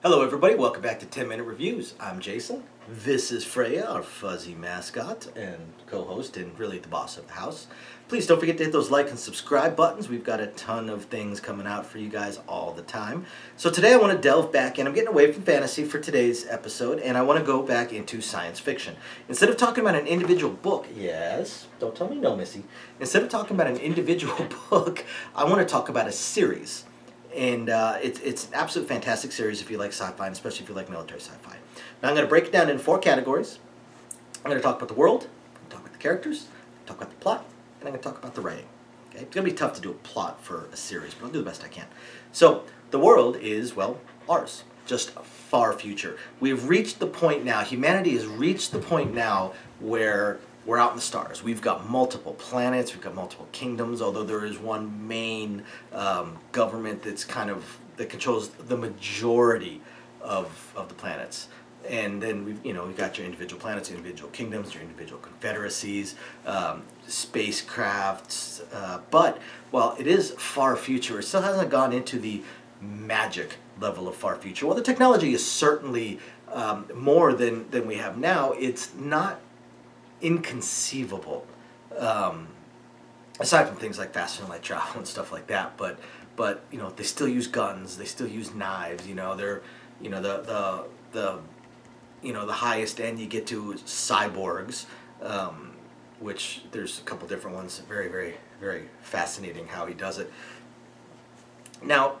Hello everybody, welcome back to 10 Minute Reviews. I'm Jason. This is Freya, our fuzzy mascot and co-host and really the boss of the house. Please don't forget to hit those like and subscribe buttons. We've got a ton of things coming out for you guys all the time. So today I want to delve back in. I'm getting away from fantasy for today's episode and I want to go back into science fiction. Instead of talking about an individual book, yes, don't tell me no, Missy. Instead of talking about an individual book, I want to talk about a series and uh, it's, it's an absolute fantastic series if you like sci-fi, and especially if you like military sci-fi. Now I'm going to break it down in four categories. I'm going to talk about the world, talk about the characters, talk about the plot, and I'm going to talk about the writing. Okay? It's going to be tough to do a plot for a series, but I'll do the best I can. So the world is, well, ours. Just a far future. We've reached the point now, humanity has reached the point now where we're out in the stars. We've got multiple planets, we've got multiple kingdoms, although there is one main um, government that's kind of, that controls the majority of, of the planets. And then we've, you know, we've got your individual planets, individual kingdoms, your individual confederacies, um, spacecrafts. Uh, but while it is far future, it still hasn't gone into the magic level of far future. Well, the technology is certainly um, more than, than we have now. It's not inconceivable. Um, aside from things like faster than light travel and stuff like that, but but you know they still use guns, they still use knives. You know they're you know the the the you know the highest end you get to cyborgs, um, which there's a couple different ones. Very very very fascinating how he does it. Now,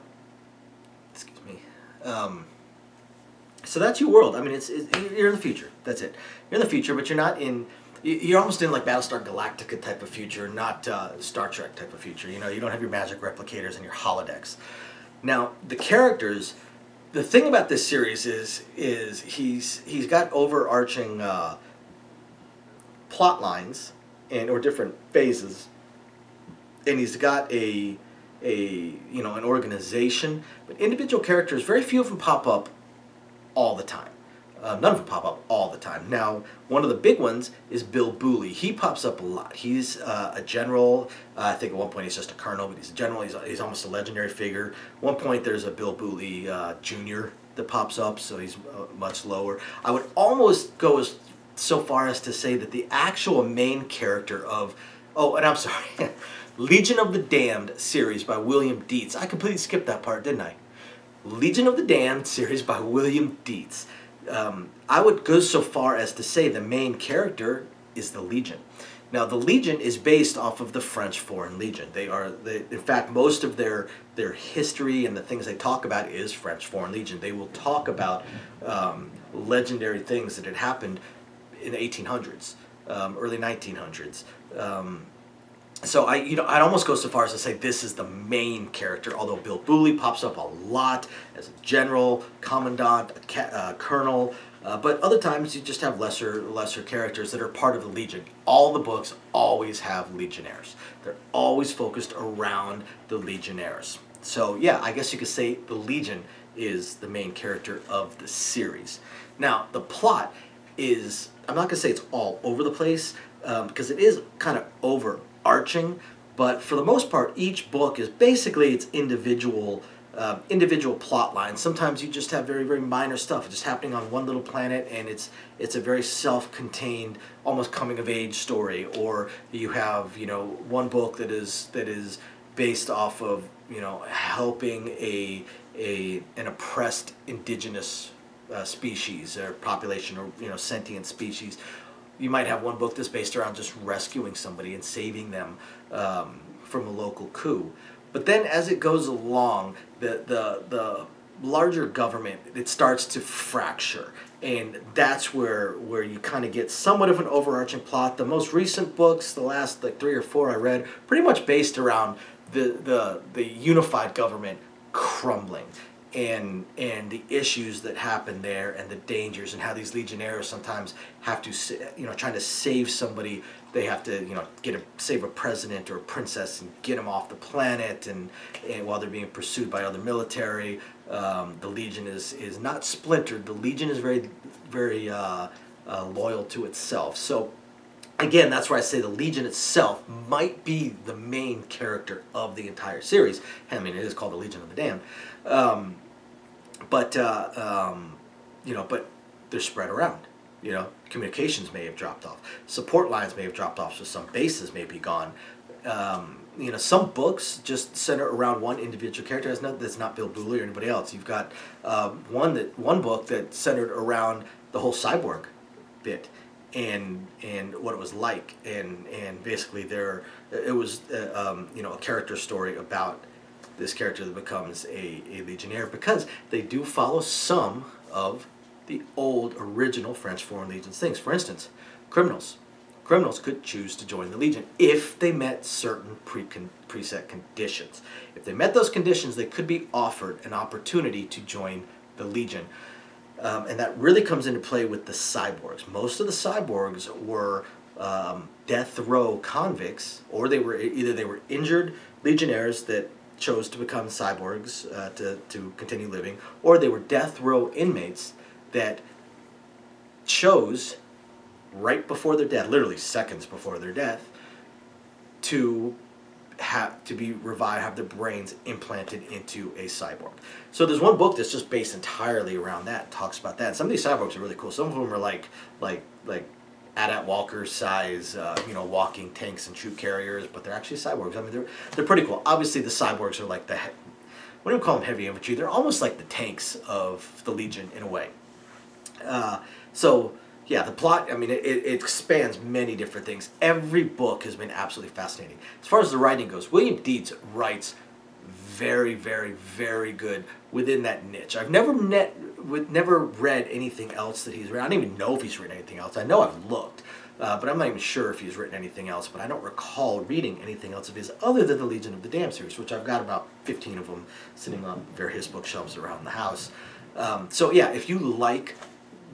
excuse me. Um, so that's your world. I mean, it's, it's, you're in the future. That's it. You're in the future, but you're not in you're almost in like Battlestar Galactica type of future, not uh, Star Trek type of future. You know, you don't have your magic replicators and your holodecks. Now, the characters, the thing about this series is is he's he's got overarching uh, plot lines and or different phases, and he's got a a you know an organization, but individual characters, very few of them pop up all the time. Uh, none of them pop up all the time. Now, one of the big ones is Bill Booly. He pops up a lot. He's uh, a general. Uh, I think at one point he's just a colonel, but he's a general. He's, he's almost a legendary figure. At one point there's a Bill Booly uh, Jr. that pops up, so he's uh, much lower. I would almost go as so far as to say that the actual main character of, oh, and I'm sorry, Legion of the Damned series by William Dietz. I completely skipped that part, didn't I? Legion of the Damned series by William Dietz um, I would go so far as to say the main character is the Legion. Now, the Legion is based off of the French Foreign Legion. They are, they, in fact, most of their their history and the things they talk about is French Foreign Legion. They will talk about um, legendary things that had happened in the 1800s, um, early 1900s. Um, so I, you know, I'd almost go so far as to say this is the main character. Although Bill Booly pops up a lot as a general, commandant, uh, colonel, uh, but other times you just have lesser, lesser characters that are part of the Legion. All the books always have Legionnaires. They're always focused around the Legionnaires. So yeah, I guess you could say the Legion is the main character of the series. Now the plot is, I'm not gonna say it's all over the place um, because it is kind of over arching, but for the most part, each book is basically its individual uh, individual plot lines. Sometimes you just have very very minor stuff just happening on one little planet, and it's it's a very self-contained, almost coming of age story. Or you have you know one book that is that is based off of you know helping a a an oppressed indigenous uh, species or population or you know sentient species you might have one book that's based around just rescuing somebody and saving them um, from a local coup. But then as it goes along, the, the, the larger government, it starts to fracture. And that's where, where you kind of get somewhat of an overarching plot. The most recent books, the last like three or four I read, pretty much based around the, the, the unified government crumbling and and the issues that happen there and the dangers and how these legionnaires sometimes have to you know trying to save somebody they have to you know get a save a president or a princess and get them off the planet and, and while they're being pursued by other military um, the legion is is not splintered. The legion is very very uh, uh, loyal to itself. So again that's why I say the legion itself might be the main character of the entire series I mean it is called the legion of the damned um, but uh, um, you know, but they're spread around. You know, communications may have dropped off. Support lines may have dropped off, so some bases may be gone. Um, you know, some books just center around one individual character. That's not, that's not Bill Booly or anybody else. You've got uh, one that one book that centered around the whole cyborg bit and and what it was like and and basically there it was uh, um, you know a character story about this character that becomes a, a legionnaire because they do follow some of the old original French Foreign Legions things. For instance, criminals. Criminals could choose to join the Legion if they met certain pre preset conditions. If they met those conditions, they could be offered an opportunity to join the Legion. Um, and that really comes into play with the cyborgs. Most of the cyborgs were um, death row convicts, or they were either they were injured legionnaires that chose to become cyborgs uh, to, to continue living, or they were death row inmates that chose right before their death, literally seconds before their death, to have to be revived, have their brains implanted into a cyborg. So there's one book that's just based entirely around that, talks about that. Some of these cyborgs are really cool. Some of them are like like like AT-AT Walker size, uh, you know, walking tanks and troop carriers, but they're actually cyborgs. I mean, they're they're pretty cool. Obviously, the cyborgs are like the, what do we call them? Heavy infantry. They're almost like the tanks of the Legion in a way. Uh, so yeah, the plot, I mean, it, it expands many different things. Every book has been absolutely fascinating. As far as the writing goes, William Dietz writes very, very, very good within that niche. I've never net, never read anything else that he's written. I don't even know if he's written anything else. I know I've looked, uh, but I'm not even sure if he's written anything else. But I don't recall reading anything else of his other than the Legion of the Damned series, which I've got about 15 of them sitting on various bookshelves around the house. Um, so yeah, if you like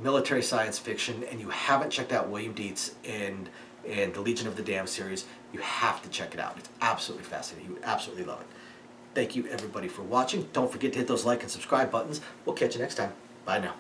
military science fiction and you haven't checked out William Dietz and and the Legion of the Damned series, you have to check it out. It's absolutely fascinating. You would absolutely love it. Thank you everybody for watching. Don't forget to hit those like and subscribe buttons. We'll catch you next time. Bye now.